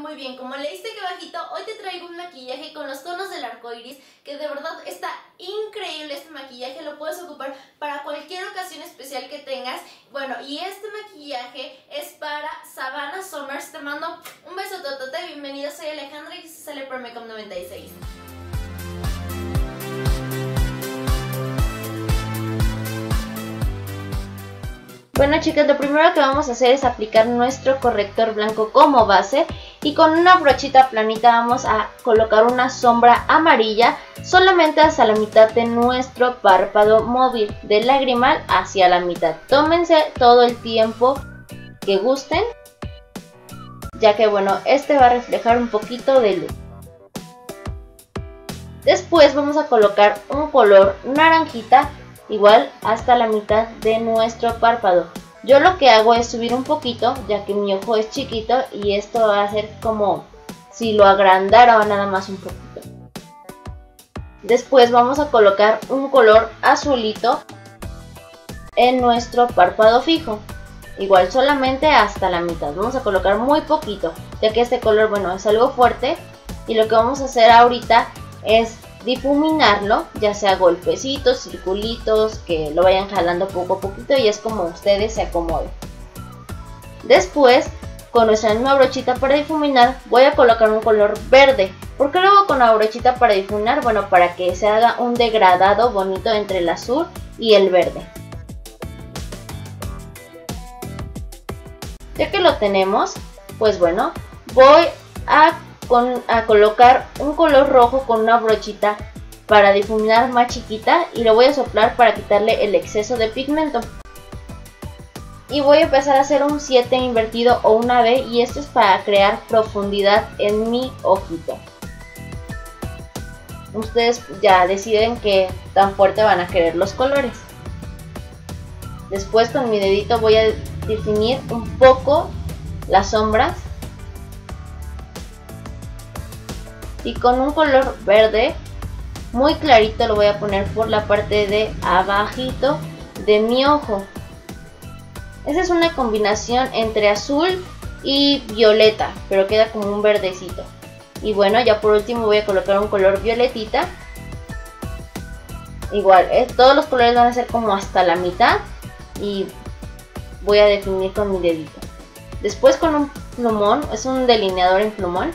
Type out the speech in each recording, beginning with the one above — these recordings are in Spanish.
muy bien, como leíste que bajito, hoy te traigo un maquillaje con los tonos del arco iris que de verdad está increíble este maquillaje, lo puedes ocupar para cualquier ocasión especial que tengas. Bueno, y este maquillaje es para Savannah Summers, te mando un beso totote, bienvenida, soy Alejandra y se sale por Mecom 96. Bueno chicas, lo primero que vamos a hacer es aplicar nuestro corrector blanco como base y con una brochita planita vamos a colocar una sombra amarilla solamente hasta la mitad de nuestro párpado móvil, del lagrimal hacia la mitad. Tómense todo el tiempo que gusten, ya que bueno, este va a reflejar un poquito de luz. Después vamos a colocar un color naranjita igual hasta la mitad de nuestro párpado. Yo lo que hago es subir un poquito, ya que mi ojo es chiquito y esto va a ser como si lo agrandara nada más un poquito. Después vamos a colocar un color azulito en nuestro párpado fijo. Igual solamente hasta la mitad. Vamos a colocar muy poquito, ya que este color, bueno, es algo fuerte. Y lo que vamos a hacer ahorita es difuminarlo, ya sea golpecitos, circulitos, que lo vayan jalando poco a poquito y es como ustedes se acomoden. Después, con nuestra misma brochita para difuminar, voy a colocar un color verde. ¿Por qué lo con la brochita para difuminar? Bueno, para que se haga un degradado bonito entre el azul y el verde. Ya que lo tenemos, pues bueno, voy a a colocar un color rojo con una brochita para difuminar más chiquita y lo voy a soplar para quitarle el exceso de pigmento. Y voy a empezar a hacer un 7 invertido o una B y esto es para crear profundidad en mi ojito. Ustedes ya deciden qué tan fuerte van a querer los colores. Después con mi dedito voy a definir un poco las sombras y con un color verde muy clarito lo voy a poner por la parte de abajito de mi ojo. Esa es una combinación entre azul y violeta, pero queda como un verdecito. Y bueno, ya por último voy a colocar un color violetita. Igual, eh, todos los colores van a ser como hasta la mitad y voy a definir con mi dedito. Después con un plumón, es un delineador en plumón,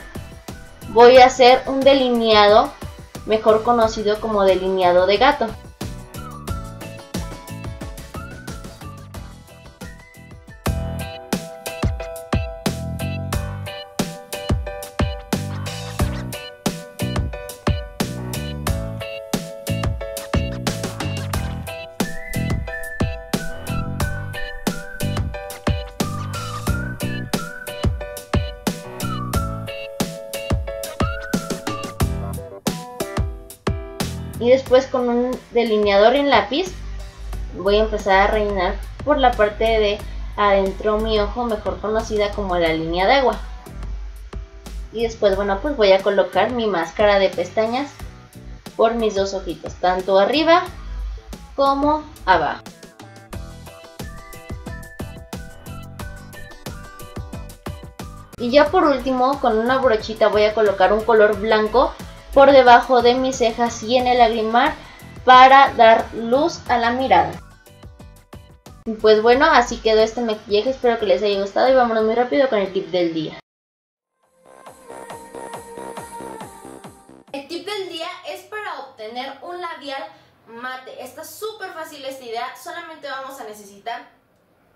voy a hacer un delineado, mejor conocido como delineado de gato. Y después con un delineador en lápiz voy a empezar a rellenar por la parte de adentro mi ojo mejor conocida como la línea de agua. Y después bueno pues voy a colocar mi máscara de pestañas por mis dos ojitos tanto arriba como abajo. Y ya por último con una brochita voy a colocar un color blanco por debajo de mis cejas y en el lagrimar para dar luz a la mirada. Pues bueno, así quedó este maquillaje, espero que les haya gustado y vámonos muy rápido con el tip del día. El tip del día es para obtener un labial mate. Está súper fácil esta idea, solamente vamos a necesitar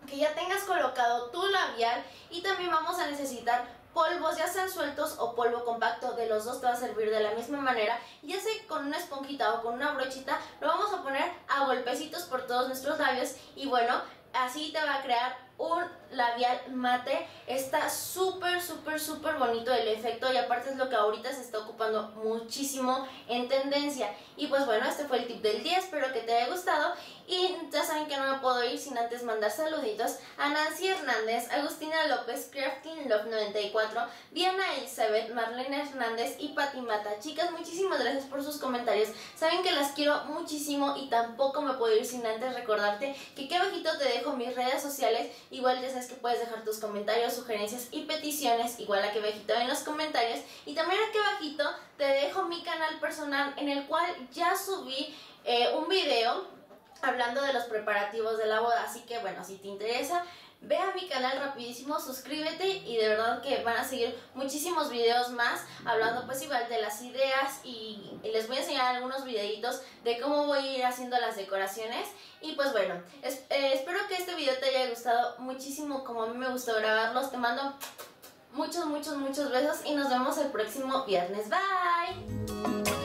que ya tengas colocado tu labial y también vamos a necesitar polvos, ya sean sueltos o polvo compacto, de los dos te va a servir de la misma manera. Ya sea con una esponjita o con una brochita, lo vamos a poner a golpecitos por todos nuestros labios. Y bueno, así te va a crear un labial mate. Está súper, súper, súper bonito el efecto y aparte es lo que ahorita se está ocupando muchísimo en tendencia. Y pues bueno, este fue el tip del día, espero que te haya gustado. Y ya saben que no me puedo ir sin antes mandar saluditos a Nancy Hernández, Agustina López, Crafting Love 94, Diana Elizabeth, Marlene Hernández y Pati Mata. Chicas, muchísimas gracias por sus comentarios. Saben que las quiero muchísimo y tampoco me puedo ir sin antes recordarte que aquí abajito te dejo mis redes sociales Igual ya sabes que puedes dejar tus comentarios, sugerencias y peticiones igual aquí abajito en los comentarios. Y también aquí abajito te dejo mi canal personal en el cual ya subí eh, un video hablando de los preparativos de la boda. Así que bueno, si te interesa, ve a mi canal rapidísimo, suscríbete y de verdad que van a seguir muchísimos videos más hablando pues igual de las ideas y, les voy a enseñar algunos videitos de cómo voy a ir haciendo las decoraciones. Y pues bueno, eh, espero que este video te haya gustado muchísimo como a mí me gustó grabarlos, te mando muchos muchos muchos besos y nos vemos el próximo viernes, bye